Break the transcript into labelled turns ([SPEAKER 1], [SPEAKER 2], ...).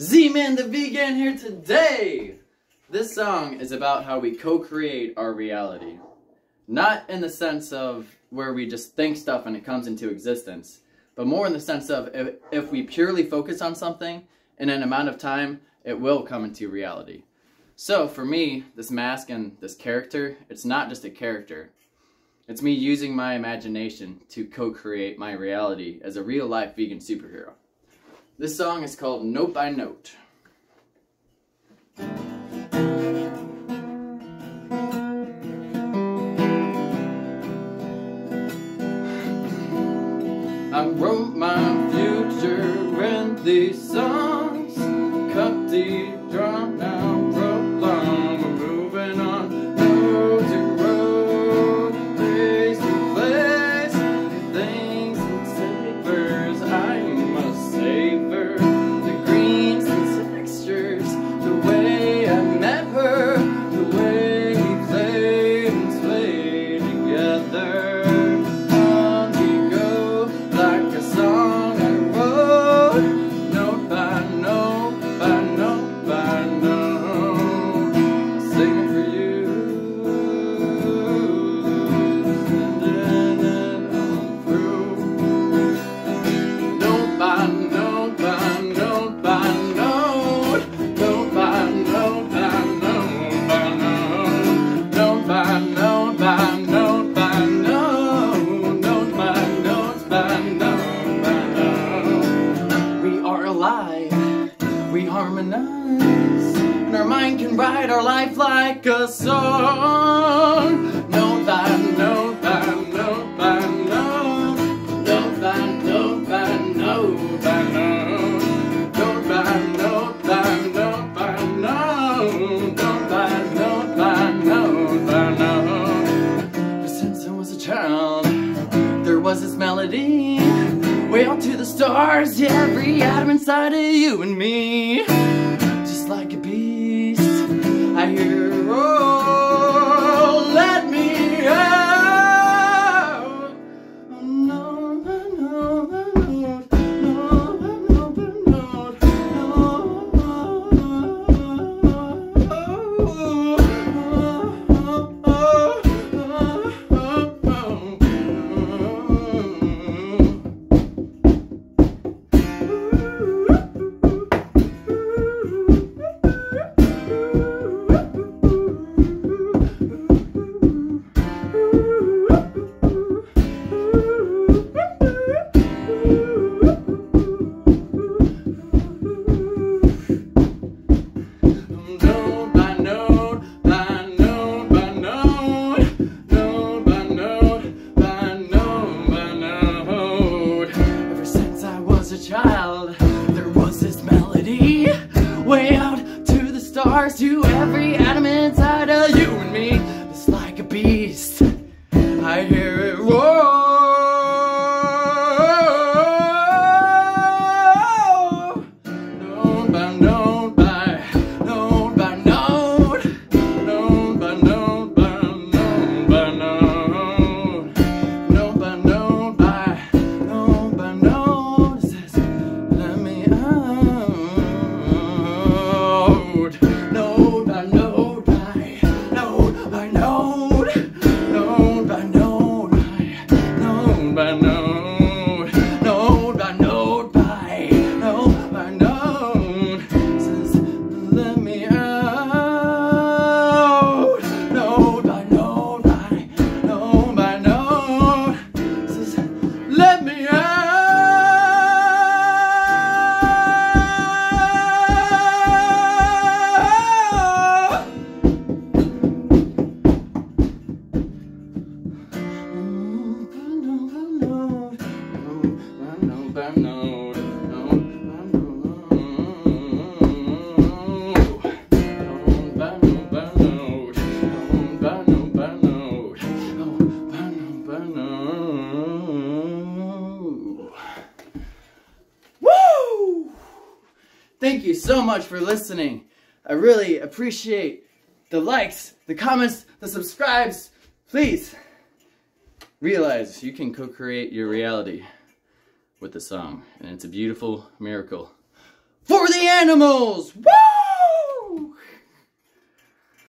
[SPEAKER 1] Z-Man the Vegan here today! This song is about how we co-create our reality. Not in the sense of where we just think stuff and it comes into existence, but more in the sense of if, if we purely focus on something, in an amount of time, it will come into reality. So for me, this mask and this character, it's not just a character. It's me using my imagination to co-create my reality as a real-life vegan superhero. This song is called Note by Note. I wrote my future in these songs, high, we harmonize, and our mind can write our life like a song. Know that, know that, know that, know, know that, know that, know that, know. Child, there was this melody stars, yeah, every atom inside of you and me. Just like a beast, I hear stars, to every Woo! Thank you so much for listening. I really appreciate the likes, the comments, the subscribes. Please realize you can co-create your reality with the song, and it's a beautiful miracle. For the animals! Woo!